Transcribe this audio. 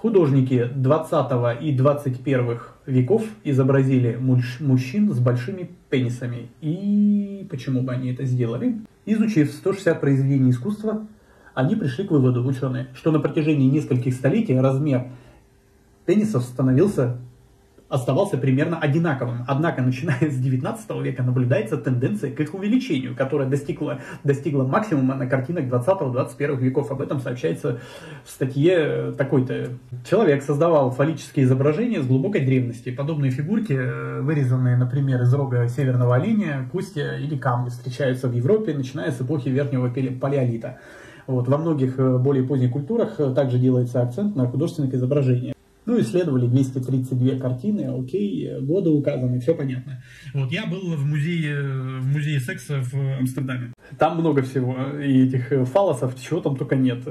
Художники 20 и 21 веков изобразили мужчин с большими пенисами. И почему бы они это сделали? Изучив 160 произведений искусства, они пришли к выводу, ученые, что на протяжении нескольких столетий размер пенисов становился оставался примерно одинаковым. Однако, начиная с 19 века, наблюдается тенденция к их увеличению, которая достигла, достигла максимума на картинах 20-21 веков. Об этом сообщается в статье такой-то. Человек создавал фаллические изображения с глубокой древности. Подобные фигурки, э, вырезанные, например, из рога северного оленя, кустья или камня, встречаются в Европе, начиная с эпохи Верхнего Палеолита. Вот. Во многих э, более поздних культурах э, также делается акцент на художественных изображениях. Ну, исследовали 232 картины, окей, годы указаны, все понятно. Вот я был в музее, в музее секса в Амстердаме. Там много всего, и этих фалосов, чего там только нет.